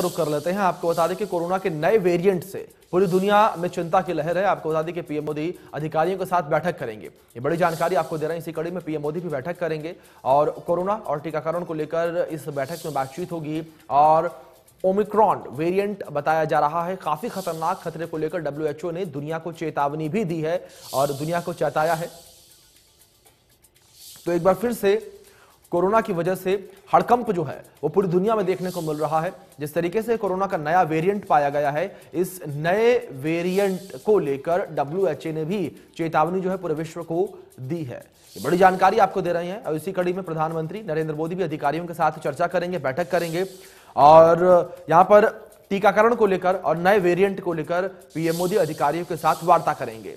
रुक कर लेते हैं। आपको बता दें कि कोरोना के नए वेरिएंट से पूरी दुनिया में चिंता की लहर है। आपको बता दें कि पीएम मोदी अधिकारियों के साथ बैठक करेंगे। ये बड़ी जानकारी आपको दे रहे हैं। इसी कड़ी में पीएम मोदी भी बैठक करेंगे और कोरोना और टीकाकरण को लेकर इस बैठक में बातचीत होगी और ओमिक्रॉन वेरिएंट बताया जा रहा है। काफ़ी खतरनाक खतरे को लेकर डब्ल्यूएचओ ने दुनिया को चेतावनी भी दी है और दुनिया को चेताया है। तो एक बार फिर से कोरोना की वजह से हड़कंप जो है, वो पूरी दुनिया में देखने को मिल रहा है। जिस तरीके से कोरोना का नया वेरिएंट पाया गया है, इस नए वेरिएंट को लेकर डब्ल्यूएचए ने भी चेतावनी जो है पूरे विश्व को दी है। ये बड़ी जानकारी आपको दे रहे हैं। और इसी कड़ी में प्रधानमंत्री नरेंद्र मोदी भी अधिकारियों के साथ चर्चा करेंगे, बैठक करेंगे। और यहाँ पर टीकाकरण को लेकर और नए वेरिएंट को लेकर पीएम मोदी अधिकारियों के साथ वार्ता करेंगे।